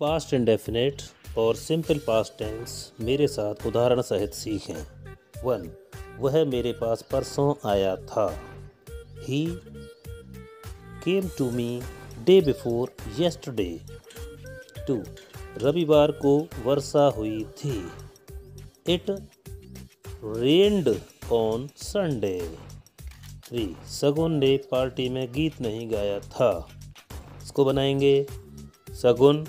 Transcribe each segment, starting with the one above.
Past indefinite और simple past tense मेरे साथ उदाहरण सहित सीखें। वन, वह मेरे पास परसों आया था। He came to me day before yesterday two रविवार को वर्षा हुई थी। It rained on Sunday three सगुन ने पार्टी में गीत नहीं गाया था। इसको बनाएँगे सगुन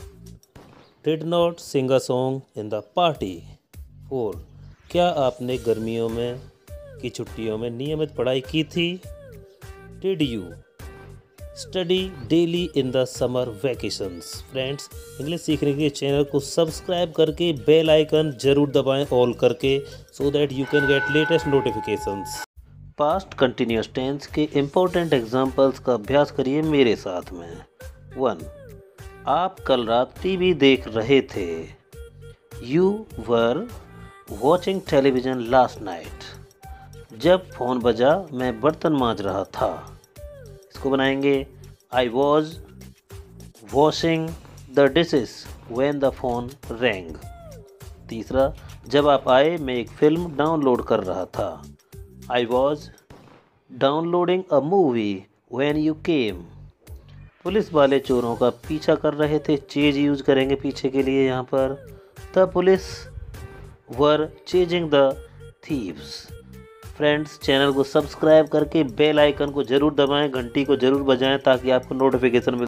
did not sing a song in the party four क्या आपने गर्मियों में की छुट्टियों में नियमित पढ़ाई की थी? Did you study daily in the summer vacations friends English सीखने के चैनल को सब्सक्राइब करके बेल आइकन ज़रूर दबाएँ ऑल करके so that you can get latest notifications past continuous tense के इम्पोर्टेंट एग्जांपल्स का अभ्यास करिए मेरे साथ में. वन आप कल रात टीवी देख रहे थे। You were watching television last night जब फ़ोन बजा, मैं बर्तन मांज रहा था। इसको बनाएँगे। I was washing the dishes when the phone rang तीसरा, जब आप आए, मैं एक फ़िल्म डाउनलोड कर रहा था। I was downloading a movie when you came police वाले चोरों का पीछा कर रहे थे। चेज यूज़ करेंगे पीछे के लिए यहाँ पर। The police were chasing the thieves. Friends, channel को सब्सक्राइब करके बेल आइकन को ज़रूर दबाएँ, घंटी को ज़रूर बजाएँ ताकि आपको नोटिफिकेशन मिले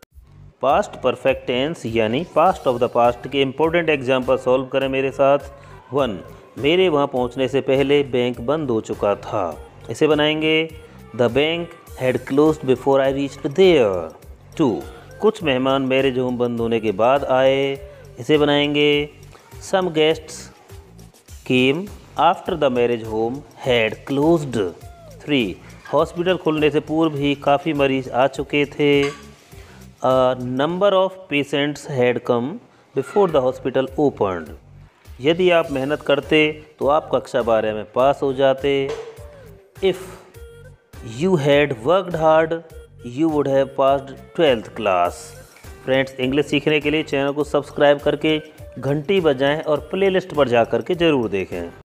पास्ट परफेक्ट टेंस यानी पास्ट ऑफ़ द पास्ट के इंपॉर्टेंट एग्ज़ाम्पल सॉल्व करें मेरे साथ। वन मेरे वहाँ पहुँचने से पहले बैंक बंद हो चुका था। इसे बनाएँगे। The bank had close before I reach there two. कुछ मेहमान मैरिज होम बंद होने के बाद आए, इसे बनाएँगे। Some guests came after the marriage home had closed three hospital खुलने से पूर्व ही काफ़ी मरीज़ आ चुके थे। Number of patients had come before the hospital opened यदि आप मेहनत करते तो आप कक्षा बारह में पास हो जाते। If you had worked hard you would have passed twelfth class friends English सीखने के लिए चैनल को सब्सक्राइब करके घंटी बजाएँ और प्लेलिस्ट पर जा कर के ज़रूर देखें।